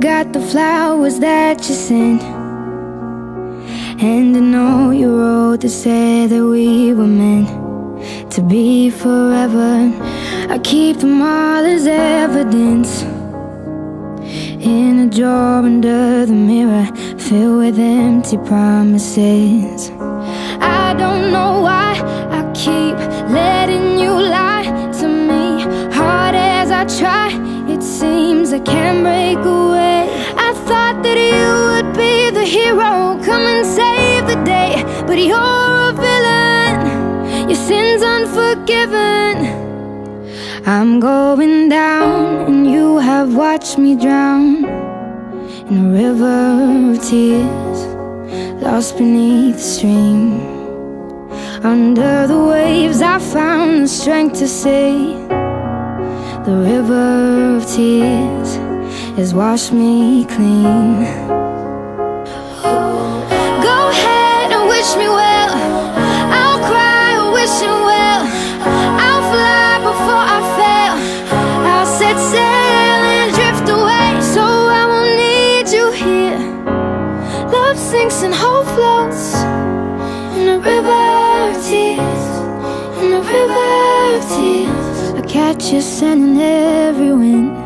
got the flowers that you sent. And I know you wrote to say that we were meant To be forever. I keep them all as evidence. In a drawer under the mirror Filled with empty promises seems I can't break away. I thought that you would be the hero. Come and save the day. But you're a villain. Your sin's unforgiven. I'm going down and you have watched me drown In a river of tears Lost beneath the stream. Under the waves I found the strength to say The river of tears has washed me clean. Oh, go ahead and wish me well. I'll cry wishing well. I'll fly before I fail. I'll set sail and drift away So I won't need you here. Love sinks and hope floats In the river of tears in the river. I catch you sending every wind.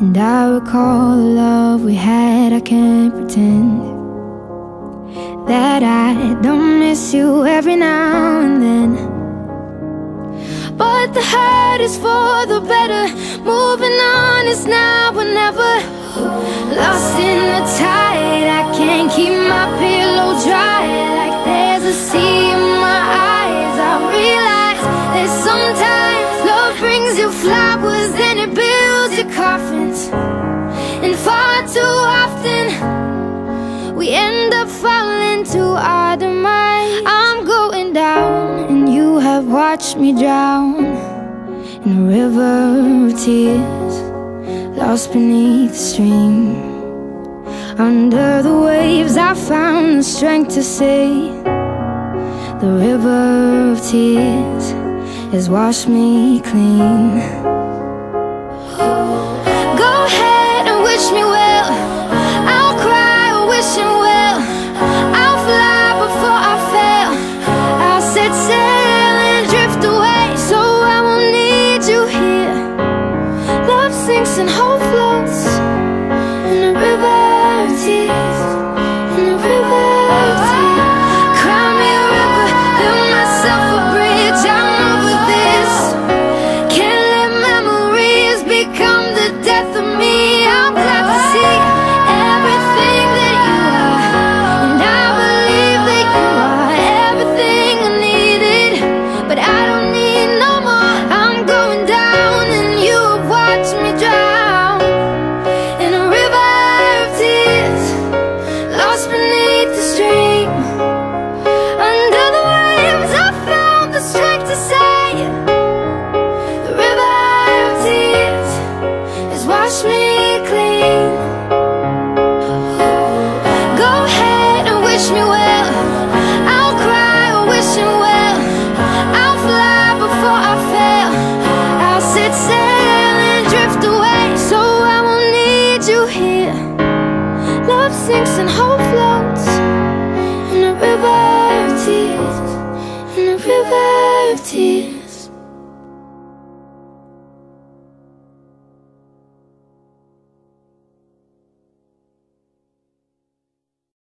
And I recall the love we had, I can't pretend. That I don't miss you every now and then. But the hurt is for the better. Moving on is now or never. Lost in the tide, I can't keep flowers and it builds your coffins And far too often We end up falling to our demise. I'm going down and you have watched me drown In a river of tears Lost beneath the stream. Under the waves I found the strength to say The river of tears has washed me clean I'll sail and drift away So I won't need you here. Love sinks and hope floats In a river of tears In a river